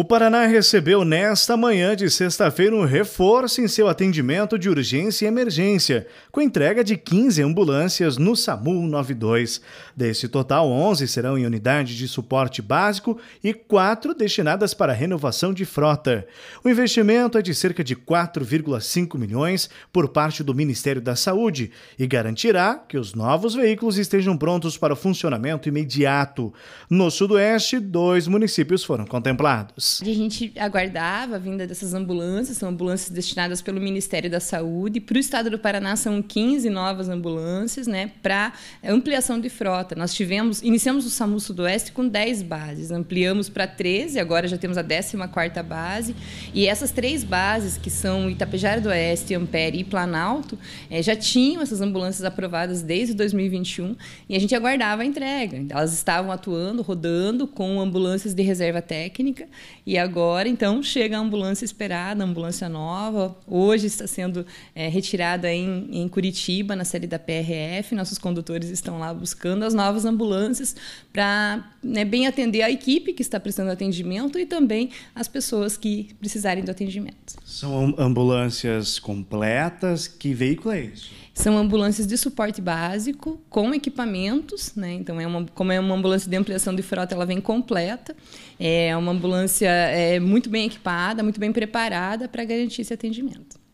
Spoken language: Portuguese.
O Paraná recebeu nesta manhã de sexta-feira um reforço em seu atendimento de urgência e emergência, com entrega de 15 ambulâncias no SAMU 92. Desse total, 11 serão em unidade de suporte básico e 4 destinadas para renovação de frota. O investimento é de cerca de 4,5 milhões por parte do Ministério da Saúde e garantirá que os novos veículos estejam prontos para o funcionamento imediato. No Sudoeste, dois municípios foram contemplados. A gente aguardava a vinda dessas ambulâncias, são ambulâncias destinadas pelo Ministério da Saúde. Para o estado do Paraná são 15 novas ambulâncias, né, para ampliação de frota. Nós tivemos, iniciamos o SAMU Sudoeste com 10 bases, ampliamos para 13, agora já temos a 14ª base. E essas três bases, que são Itapejara do Oeste, Ampere e Planalto, é, já tinham essas ambulâncias aprovadas desde 2021 e a gente aguardava a entrega. Elas estavam atuando, rodando com ambulâncias de reserva técnica e agora, então, chega a ambulância esperada, a ambulância nova. Hoje está sendo é, retirada em, em Curitiba, na série da PRF. Nossos condutores estão lá buscando as novas ambulâncias para né, bem atender a equipe que está prestando atendimento e também as pessoas que precisarem do atendimento. São ambulâncias completas? Que veículo é esse? São ambulâncias de suporte básico, com equipamentos, né? Então, é uma, como é uma ambulância de ampliação de frota, ela vem completa. É uma ambulância é, muito bem equipada, muito bem preparada para garantir esse atendimento.